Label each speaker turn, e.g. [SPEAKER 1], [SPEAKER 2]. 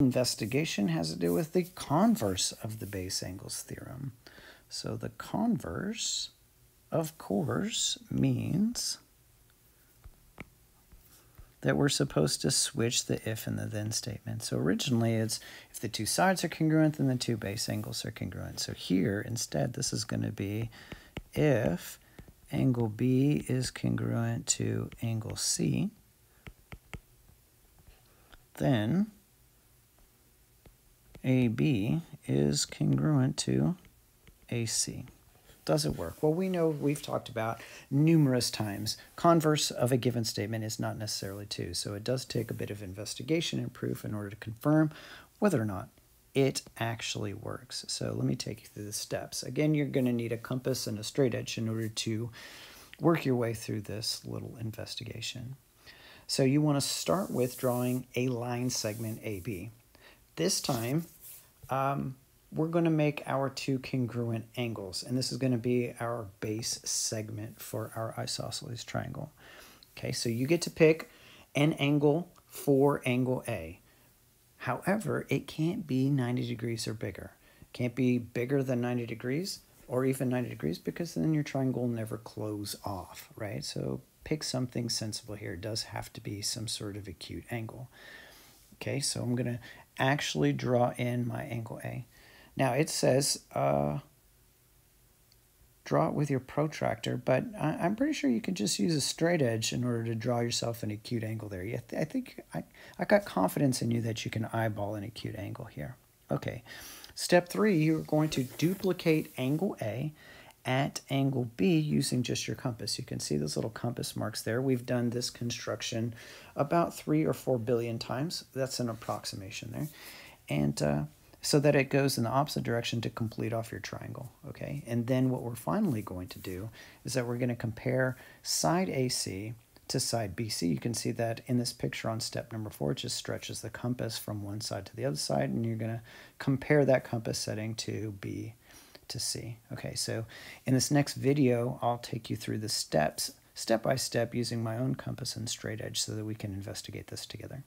[SPEAKER 1] investigation has to do with the converse of the base angles theorem. So the converse, of course, means that we're supposed to switch the if and the then statement. So originally it's if the two sides are congruent, then the two base angles are congruent. So here, instead, this is going to be if angle B is congruent to angle C, then AB is congruent to AC. Does it work? Well, we know we've talked about numerous times. Converse of a given statement is not necessarily true, so it does take a bit of investigation and proof in order to confirm whether or not it actually works. So let me take you through the steps. Again, you're going to need a compass and a straight edge in order to work your way through this little investigation. So you want to start with drawing a line segment AB. This time, um, we're going to make our two congruent angles, and this is going to be our base segment for our isosceles triangle. Okay, so you get to pick an angle for angle A. However, it can't be 90 degrees or bigger. Can't be bigger than 90 degrees or even 90 degrees because then your triangle will never close off, right? So pick something sensible here. It does have to be some sort of acute angle. Okay, so I'm going to actually draw in my angle A. Now it says uh, draw it with your protractor, but I, am pretty sure you can just use a straight edge in order to draw yourself an acute angle there. Yeah, I think I, I got confidence in you that you can eyeball an acute angle here. Okay, step three, you're going to duplicate angle A at angle B using just your compass. You can see those little compass marks there. We've done this construction about three or four billion times. That's an approximation there. And uh, so that it goes in the opposite direction to complete off your triangle, okay? And then what we're finally going to do is that we're going to compare side AC to side BC. You can see that in this picture on step number four, it just stretches the compass from one side to the other side, and you're going to compare that compass setting to B to see. Okay, so in this next video, I'll take you through the steps, step by step, using my own compass and straight edge so that we can investigate this together.